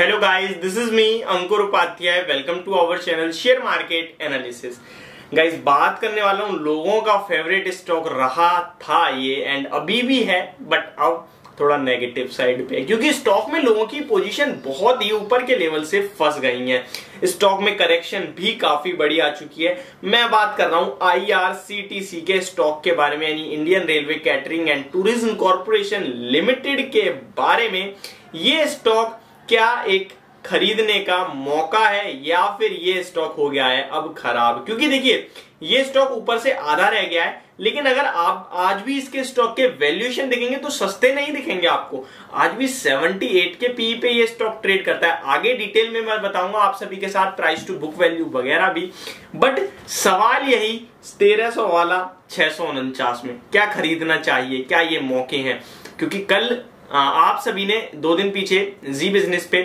Hello guys this is me Ankur Upadhyay welcome to our channel share market analysis guys बात करने वाला हूँ, लोगों का फेवरेट स्टॉक रहा था ये एंड अभी भी है बट अब थोड़ा नेगेटिव साइड पे क्योंकि स्टॉक में लोगों की पोजीशन बहुत ही ऊपर के लेवल से फंस गई है। स्टॉक में करेक्शन भी काफ़ी बड़ी आ चुकी है। मैं बात कर रहा हूँ आईआरसीटीसी के स्टॉक के बारे में, यानी Indian Railway Catering and Tourism Corporation Limited के बारे में। ये स्टॉक क्या एक खरीदने का मौका है या फिर ये स्टॉक हो गया है अब खराब? क्योंकि देखिए, ये स्टॉक ऊपर से आधा रह गया है, लेकिन अगर आप आज भी इसके स्टॉक के वैल्यूएशन देखेंगे तो सस्ते नहीं दिखेंगे आपको। आज भी 78 के पी पे ये स्टॉक ट्रेड करता है। आगे डिटेल में मैं बताऊँगा आप सभी के साथ प्राइस टू बुक वैल्यू वगैरह भी। बट सवाल यही, तेरह सौ वाला छह सौ उनचास में, क्या खरीदना चाहिए? क्या ये मौके हैं? क्योंकि कल आप सभी ने दो दिन पीछे जी बिज़नेस पे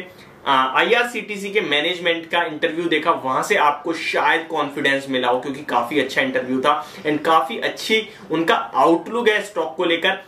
आईआरसीटीसी के मैनेजमेंट का इंटरव्यू देखा वहाँ से आपको शायद कॉन्फिडेंस मिला हो क्योंकि काफ़ी अच्छा इंटरव्यू था एंड काफ़ी अच्छी उनका आउटलुक है स्टॉक को लेकर।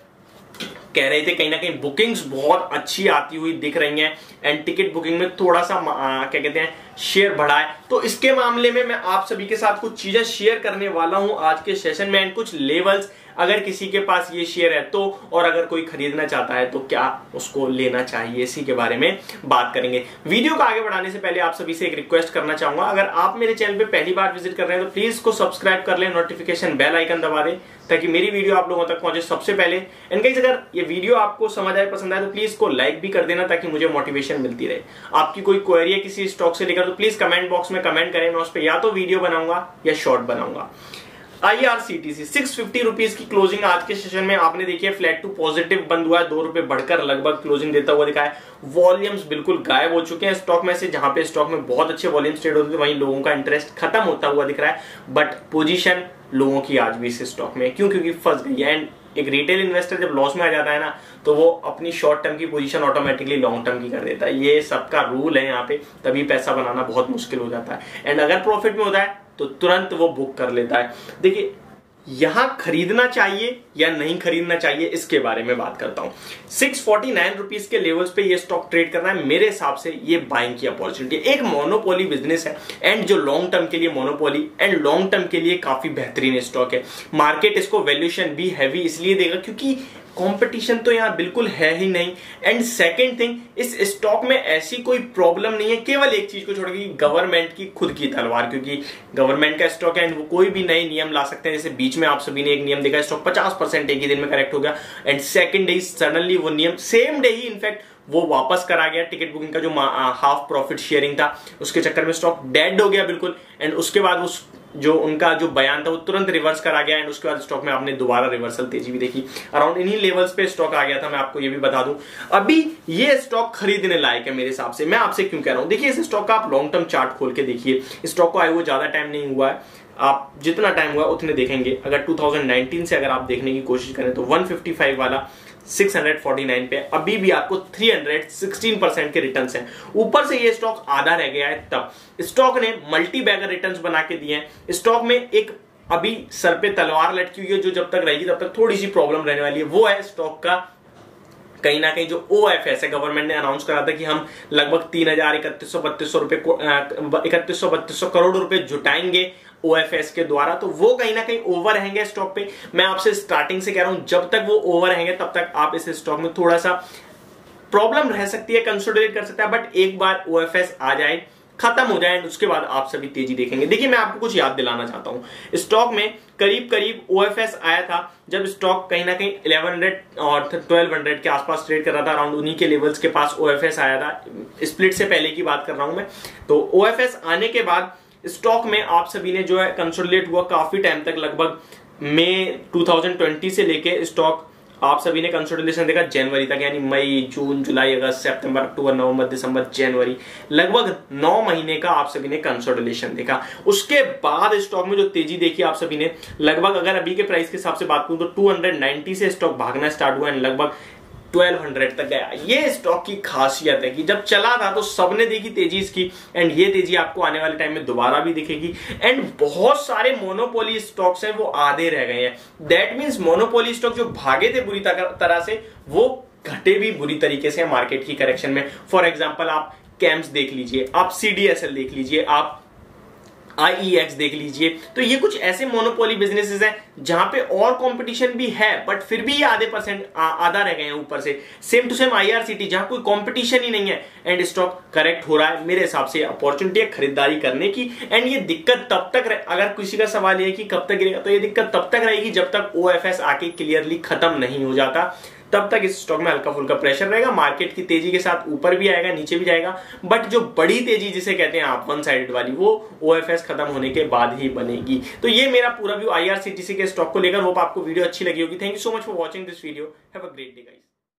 कह रहे थे कहीं ना कहीं बुकिंग्स बहुत अच्छी आती हुई दिख रही हैं एंड टिकट बुकिंग में थोड़ा सा आ, क्या कहते हैं शेयर बढ़ा है। तो इसके मामले में मैं आप सभी के साथ कुछ चीज़ें शेयर करने वाला हूँ आज के सेशन में एंड कुछ लेवल्स अगर किसी के पास ये शेयर है तो और अगर कोई खरीदना चाहता है तो क्या उसको लेना चाहिए? इसी के बारे में बात करेंगे। वीडियो को आगे बढ़ाने से पहले आप सभी से एक रिक्वेस्ट करना चाहूँगा। अगर आप मेरे चैनल पर पहली बार विज़िट कर रहे हैं तो प्लीज़ को सब्सक्राइब कर ले नोटिफिकेशन बेल आइकन दबा दे, ताकि मेरी वीडियो आप लोगों तक पहुँचे सबसे पहले। कहीं अगर ये वीडियो आपको समझ आए, पसंद आए तो प्लीज़ को लाइक भी कर देना, ताकि मुझे मोटिवेशन मिलती रहे। आपकी कोई क्वेरी है किसी स्टॉक से लेकर तो प्लीज़ कमेंट बॉक्स में कमेंट करें। मैं उस पर या तो वीडियो बनाऊँगा, या शॉर्ट बनाऊँगा। आईआरसीटीसी सिक्स फिफ्टी रुपीज़ की क्लोजिंग आज के सेशन में आपने देखिए फ्लैट टू पॉजिटिव बंद हुआ है, दो रुपए बढ़कर लगभग क्लोजिंग देता हुआ दिखा है। वॉल्यूम्स बिल्कुल गायब हो चुके हैं स्टॉक में से, जहाँ पे स्टॉक में बहुत अच्छे वॉल्यूम्स ट्रेड होते थे, वहीं लोगों का इंटरेस्ट खत्म होता हुआ दिख रहा है। बट पोजिशन लोगों की आज भी इस स्टॉक में क्यों? क्योंकि फंस गई है। एंड एक रिटेल इन्वेस्टर जब लॉस में आ जाता है ना तो वो अपनी शॉर्ट टर्म की पोजीशन ऑटोमेटिकली लॉन्ग टर्म की कर देता है। ये सबका रूल है यहाँ पे। तभी पैसा बनाना बहुत मुश्किल हो जाता है। एंड अगर प्रॉफिट में होता है तो तुरंत वो बुक कर लेता है। देखिए, यहाँ खरीदना चाहिए या नहीं खरीदना चाहिए, इसके बारे में बात करता हूँ। सिक्स फोर्टी नाइन रुपीज़ के लेवल्स पे ये स्टॉक ट्रेड करना है। मेरे हिसाब से ये बाइंग की अपॉर्चुनिटी एक मोनोपोली बिज़नेस है एंड जो लॉन्ग टर्म के लिए मोनोपोली एंड लॉन्ग टर्म के लिए काफ़ी बेहतरीन स्टॉक है। मार्केट इसको वैल्यूएशन भी हैवी इसलिए देगा क्योंकि कंपटीशन तो यहाँ बिल्कुल है ही नहीं। एंड सेकेंड थिंग इस स्टॉक में ऐसी कोई प्रॉब्लम नहीं है, केवल एक चीज़ को छोड़ के गवर्नमेंट की खुद की तलवार, क्योंकि गवर्नमेंट का स्टॉक है एंड वो कोई भी नए नियम ला सकते हैं। जैसे बीच में आप सभी ने एक नियम देखा स्टॉक पचास परसेंट एक ही दिन में करेक्ट हो गया। एंड सेकेंड डे सडनली वो नियम सेम डे ही इनफैक्ट वो वापस करा गया। टिकट बुकिंग का जो हाफ़ प्रॉफिट शेयरिंग था, उसके चक्कर में स्टॉक डेड हो गया बिल्कुल। एंड उसके बाद उस जो उनका जो बयान था, वो तुरंत रिवर्स करा गया एंड उसके बाद स्टॉक में आपने दोबारा रिवर्सल तेज़ी भी देखी। अराउंड इन्हीं लेवल्स पे स्टॉक आ गया था, मैं आपको ये भी बता दूँ। अभी ये स्टॉक खरीदने लायक है मेरे हिसाब से। मैं आपसे क्यों कह रहा हूँ? देखिए, इस स्टॉक का आप लॉन्ग टर्म चार्ट खोल के देखिए। स्टॉक को आए हुए ज़्यादा टाइम नहीं हुआ है। आप जितना टाइम हुआ उतने देखेंगे। अगर 2019 से अगर आप देखने की कोशिश करें तो 155 वाला 649 पे अभी भी आपको 316 परसेंट के रिटर्न्स हैं। ऊपर से ये स्टॉक आधा रह गया है तब। स्टॉक ने मल्टी बैगर रिटर्न्स बना के दिए हैं। स्टॉक में एक अभी सर पे तलवार लटकी हुई है, जो जब तक रहेगी तब तक थोड़ी सी प्रॉब्लम रहने वाली है। वो है स्टॉक का कहीं ना कहीं जो ओ एफ़ एस है। गवर्नमेंट ने अनाउंस करा था कि हम लगभग तीन हज़ार इकतीस सौ बत्तीस सौ रुपए इकतीस सौ बत्तीस सौ करोड़ रुपए जुटाएँगे। ओएफएस के द्वारा तो वो कहीं ना कहीं ओवर रहेंगे स्टॉक पे। मैं आपसे स्टार्टिंग से कह रहा हूँ, जब तक वो ओवर रहेंगे, तब तक आप इस स्टॉक में थोड़ा सा प्रॉब्लम रह सकती है कंसिडरेट कर सकता है। बट एक बार ओएफएस आ जाए, खत्म हो जाए, उसके बाद आप सभी तेज़ी देखेंगे। देखिए, मैं आपको कुछ याद दिलाना चाहता हूँ। स्टॉक में करीब करीब ओएफएस आया था, जब स्टॉक कहीं ना कहीं 1100 और 1200 के आसपास ट्रेड कर रहा था अराउंड उन्हीं के लेवल्स के पास ओएफएस आया था। स्प्लिट से पहले की बात कर रहा हूँ मैं। तो ओएफएस आने के बाद स्टॉक में आप सभी ने जो है कंसोलिडेट हुआ काफ़ी टाइम तक, लगभग मई 2020 से लेके स्टॉक आप सभी ने कंसोलिडेशन देखा जनवरी तक, यानी मई, जून, जुलाई, अगस्त, सितंबर, अक्टूबर, नवंबर, दिसंबर, जनवरी, लगभग नौ महीने का आप सभी ने कंसोलिडेशन देखा। उसके बाद स्टॉक में जो तेज़ी देखी आप सभी ने, लगभग अगर अभी के प्राइस के हिसाब से बात करूँ तो 290 से स्टॉक भागना स्टार्ट हुआ एंड लगभग 1200 तक गया। ये स्टॉक की खासियत है कि जब चला था तो सबने देखी तेज़ी इसकी एंड ये तेज़ी आपको आने वाले टाइम में दोबारा भी दिखेगी। एंड बहुत सारे मोनोपोली स्टॉक्स हैं, वो आधे रह गए हैं। दैट मीन्स मोनोपोली स्टॉक जो भागे थे बुरी तरह से, वो घटे भी बुरी तरीके से मार्केट की करेक्शन में। फॉर एग्ज़ाम्पल आप कैम्स देख लीजिए, आप सीडीएसएल देख लीजिए, आप आईईएक्स देख लीजिए। तो ये कुछ ऐसे मोनोपोली बिजनेसेस हैं, जहाँ पे और कंपटीशन भी है बट फिर भी ये आधे परसेंट आधा रह गए हैं ऊपर से। सेम टू सेम आईआरसीटी जहाँ कोई कंपटीशन ही नहीं है। एंड स्टॉक करेक्ट हो रहा है, मेरे हिसाब से अपॉर्चुनिटी है खरीदारी करने की। एंड ये दिक्कत तब तक अगर किसी का सवाल ये कि कब तक गिरेगा तो ये दिक्कत तब तक रहेगी जब तक OFS आके क्लियरली खत्म नहीं हो जाता। तब तक इस स्टॉक में हल्का फुल्का प्रेशर रहेगा मार्केट की तेज़ी के साथ ऊपर भी आएगा, नीचे भी जाएगा बट जो बड़ी तेज़ी जिसे कहते हैं आप वन साइडेड वाली, वो ओएफएस खत्म होने के बाद ही बनेगी। तो ये मेरा पूरा व्यू आईआरसीटीसी के स्टॉक को लेकर होप आपको वीडियो अच्छी लगी होगी। Thank you so much for watching this video have a great day guys